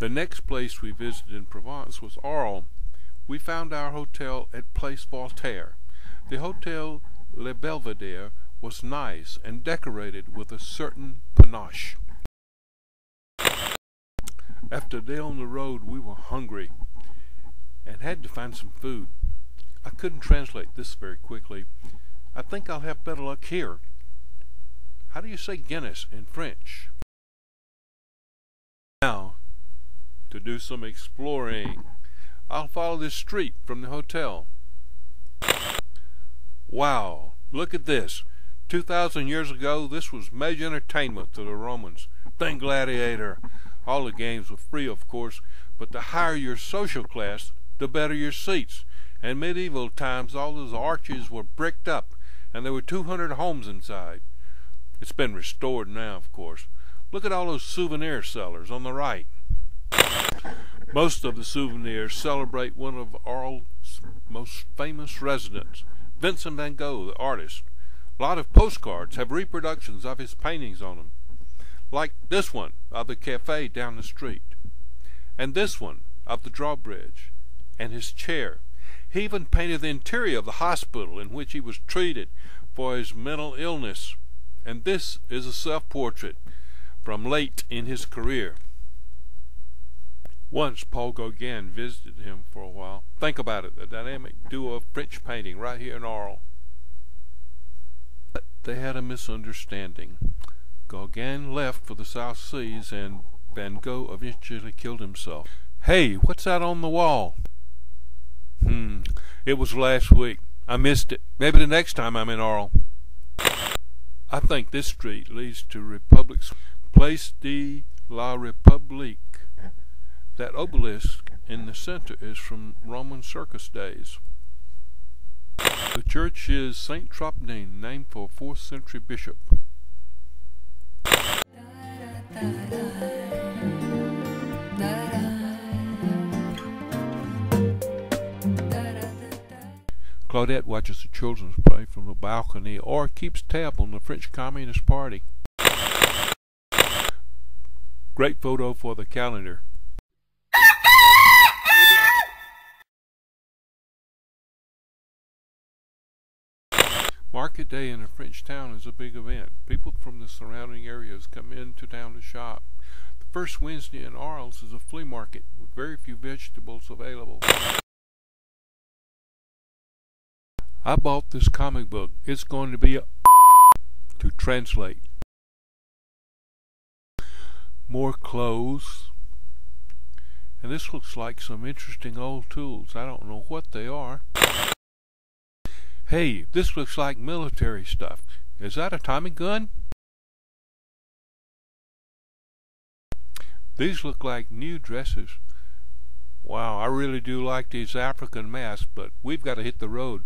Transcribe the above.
The next place we visited in Provence was Arles. We found our hotel at Place Voltaire. The Hotel Le Belvedere was nice and decorated with a certain panache. After a day on the road, we were hungry and had to find some food. I couldn't translate this very quickly. I think I'll have better luck here. How do you say Guinness in French? Now, to do some exploring, I'll follow this street from the hotel. Wow, look at this. 2,000 years ago, this was major entertainment to the Romans. Think gladiator. All the games were free, of course, but the higher your social class, the better your seats. In medieval times, all those arches were bricked up, and there were 200 homes inside. It's been restored now, of course. Look at all those souvenir sellers on the right. Most of the souvenirs celebrate one of Arles' most famous residents, Vincent van Gogh, the artist. A lot of postcards have reproductions of his paintings on them, like this one of the cafe down the street, and this one of the drawbridge, and his chair. He even painted the interior of the hospital in which he was treated for his mental illness, and this is a self-portrait from late in his career. Once Paul Gauguin visited him for a while. Think about it, the dynamic duo of French painting right here in Arles. But they had a misunderstanding. Gauguin left for the South Seas and Van Gogh eventually killed himself. Hey, what's that on the wall? Hmm, it was last week. I missed it. Maybe the next time I'm in Arles. I think this street leads to Republic's Place de la République. That obelisk in the center is from Roman circus days. The church is Saint Trophime, named for a 4th century bishop. Claudette watches the children's play from the balcony or keeps tab on the French Communist Party. Great photo for the calendar. Market day in a French town is a big event. People from the surrounding areas come into town to shop. The first Wednesday in Arles is a flea market with very few vegetables available. I bought this comic book. It's going to be a to translate. More clothes. And this looks like some interesting old tools. I don't know what they are. Hey, this looks like military stuff. Is that a Tommy gun? These look like new dresses. Wow, I really do like these African masks, but we've got to hit the road.